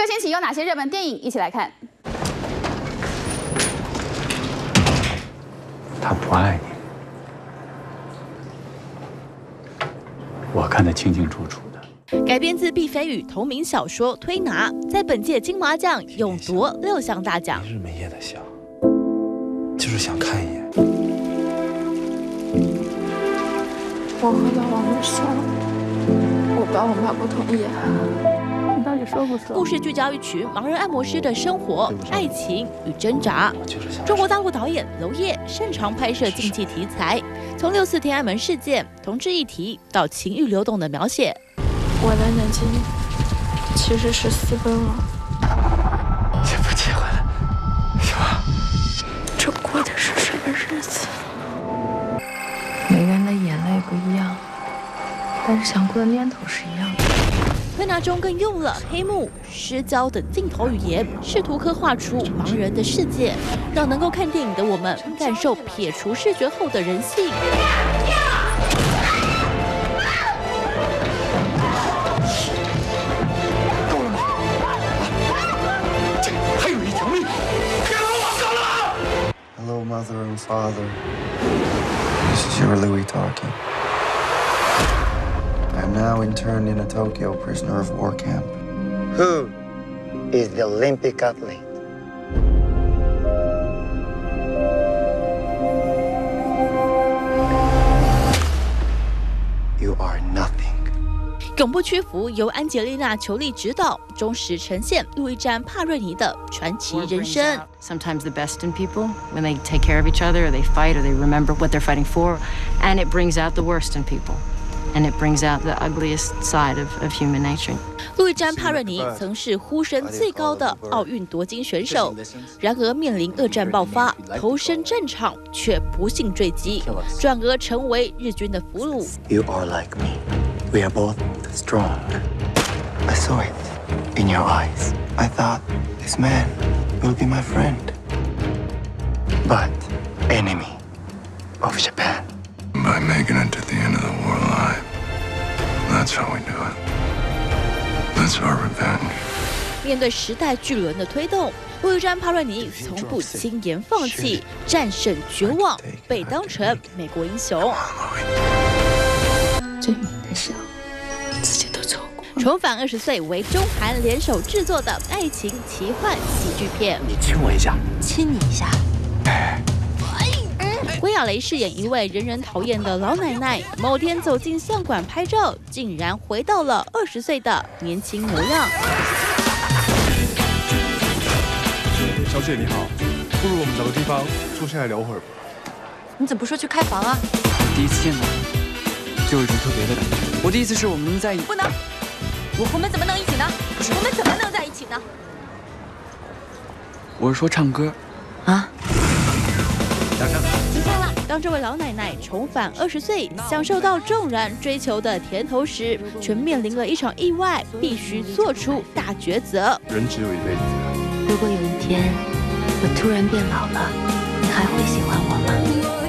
这个星期有哪些热门电影？一起来看。他不爱你，我看得清清楚楚的。改编自毕飞宇同名小说《推拿》，在本届金马奖勇夺六项大奖。没日没夜的想，就是想看一眼。我和老王的事，我爸我妈不同意。说不说？故事聚焦一群盲人按摩师的生活、爱情与挣扎。中国大陆导演娄烨擅长拍摄竞技题材，从六四天安门事件、同志议题到情欲流动的描写。我来南京其实是私奔了。结不结婚？是吧？这过的是什么日子？每个人的眼泪不一样，但是想过的念头是一样的。推拿中更用了黑幕、失焦等镜头语言，试图刻画出盲人的世界，让能够看电影的我们感受撇除视觉后的人性。够了吗？这还有一条命，别让我死了！Hello, mother and father. This is your Louis talking. I am now interned in a Tokyo prisoner of war camp. Who is the Olympic athlete? You are nothing. 永不屈服，由安吉丽娜·裘丽执导，忠实呈现路易詹·帕瑞尼的传奇人生。 Sometimes the best in people when they take care of each other, or they fight, or they remember what they're fighting for, and it brings out the worst in people, and it brings out the ugliest side of, of human nature. 路易詹·帕瑞尼曾是呼声最高的奥运夺金选手，然而面临二战爆发，投身战场却不幸坠机，转而成为日军的俘虏。 You are like me. We are both strong. I saw it in your eyes. I thought this man will be my friend, but enemy of Japan. By making it to the end of the war alive. That's how we do it. That's our revenge. 面对时代巨轮的推动，路易詹·帕瑞尼从不轻言放弃，战胜绝望，被当成美国英雄。最美的笑，自己都错过。重返二十岁为中韩联手制作的爱情奇幻喜剧片。你亲我一下，亲你一下。关雅蕾饰演一位人人讨厌的老奶奶，某天走进相馆拍照，竟然回到了二十岁的年轻模样。小姐你好，不如我们找个地方坐下来聊会儿吧。你怎么不说去开房啊？第一次见到就有一种特别的感觉。我的意思是我们能在一起。不能，我们怎么能一起呢？我们怎么能在一起呢？我是说唱歌。啊？当这位老奶奶重返二十岁，享受到众人追求的甜头时，却面临了一场意外，必须做出大抉择。人只有一辈子。如果有一天我突然变老了，你还会喜欢？